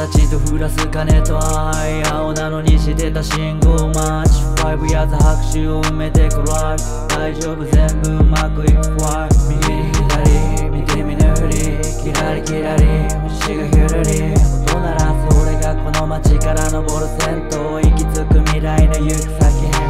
達と降らす金と愛青なのにしてた信号待ち5やつ拍手を埋めてくライフ大丈夫全部うまくいくファイ右に左見て見ぬふりキラリキラリ星がゆるり音鳴らす俺がこの街から登る先頭行き着く未来の行く先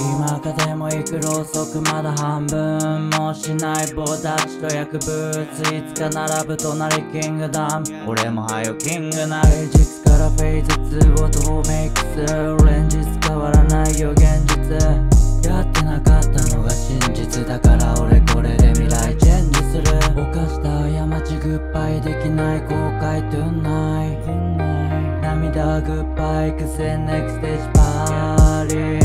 今かでも行くろうそくまだ半分もしない棒立ちと薬物いつか並ぶ隣キングダム。俺もはよキングなフェイジスからフェイズ2をどうメイクする。オレンジ変わらないよ現実やってなかったのが真実だから俺これで未来チェンジする。犯した過ちグッバイできない後悔 Tonight 涙グッバイ癖 Next stage パーリー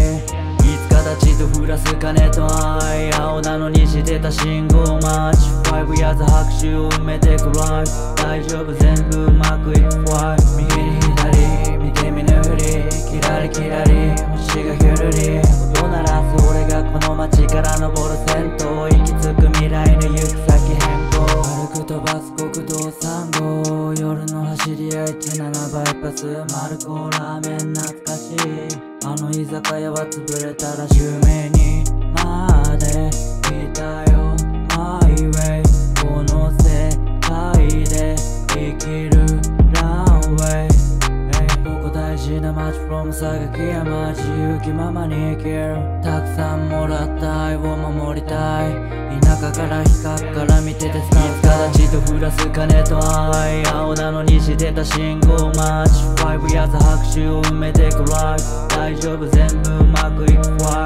形と降らす金と愛青なのにしてた信号待ち5やつ拍手を埋めてくライフ大丈夫全部うまくいく Why 右に左見て見ぬふりキラリキラリ星がヒュルリ音鳴らす俺がこの街から登る先頭行き着く未来の行く先変更。軽く飛ばす国道3号。夜の走り屋17バイカツマルコラーメン懐かしい。あの居酒屋は潰れたら襲名にまで来たい。な街 from 榊山自由気ままに生きるたくさんもらった愛を守りたい田舎から比較から見ててさいつ形と降らす金と愛青なのにしてた信号待ち5やつ拍手を埋めてくライ大丈夫全部うまくいくわ